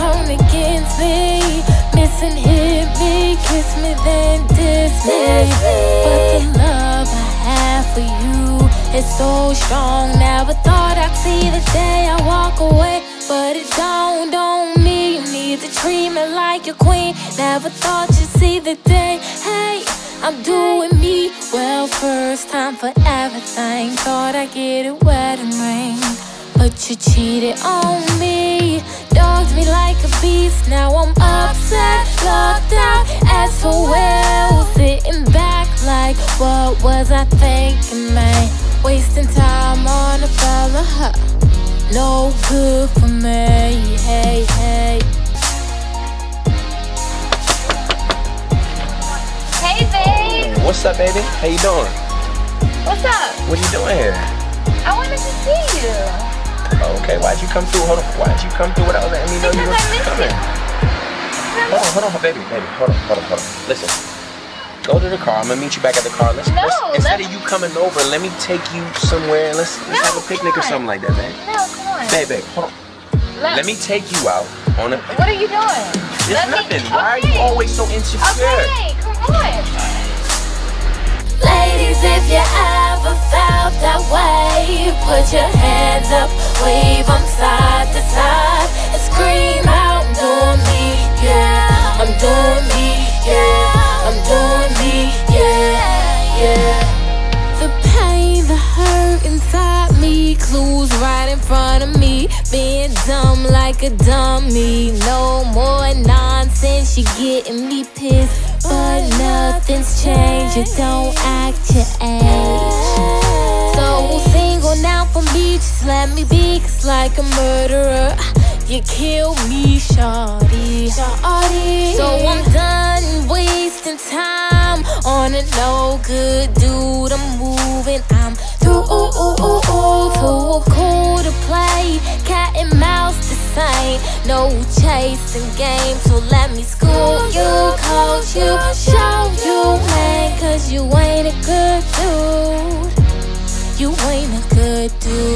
turn against me. Missing hit me, kiss me, then diss me. But the love I have for you is so strong. Never thought I'd see the day I walk away, but it dawned on me. You need to treat me like a queen. Never thought you'd see the day. Hey. I'm doing me well, first time for everything. Thought I'd get a wedding ring, but you cheated on me. Dogged me like a beast, now I'm upset, locked out, SOL. Sitting back like, what was I thinking, man? Wasting time on a fella, huh? No good for me, hey, hey. Hey, babe. What's up, baby? How you doing? What's up? What are you doing here? I wanted to see you. Okay, why'd you come through? Hold on. Why'd you come through without letting me know you were coming? you. Hold on, hold on, baby, baby. Hold on, hold on, hold on. Listen. Go to the car. I'm gonna meet you back at the car. Let's, No, let's instead let's- of you coming over, let me take you somewhere and let's let's No, have a picnic or something like that, babe. No, come on. Babe, babe, hold on. Let, Let me take you out on a. What are you doing? It's Let me- nothing. Why are you always so insecure? Okay, come on. Ladies, if you ever felt that way, put your hands up, wave 'em side to side, and scream out, I'm doing me, yeah, I'm doing me, yeah, I'm doing me, yeah, yeah. The pain, the hurt inside me, clues right in front of me, being dumb like a dummy, no more nonsense, you getting me pissed. But nothing's changed, you don't act your age. Just let me be, cause like a murderer, you kill me, shawty. So I'm done wasting time on a no good dude. I'm moving, I'm too too cool to play. Cat and mouse the same, no chasing game. So let me school you, coach you, show you, man, cause you ain't a good dude. You ain't a good dude.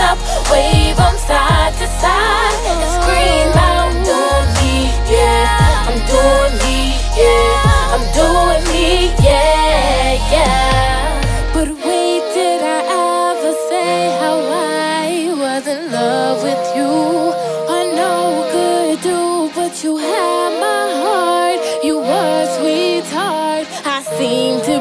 Up, wave 'em side to side, and scream out, doing me, yeah, I'm doing me, yeah, I'm doing me, yeah, yeah. But wait, did I ever say how I was in love with you? I know good dude, but you had my heart. You were sweetheart. I seem to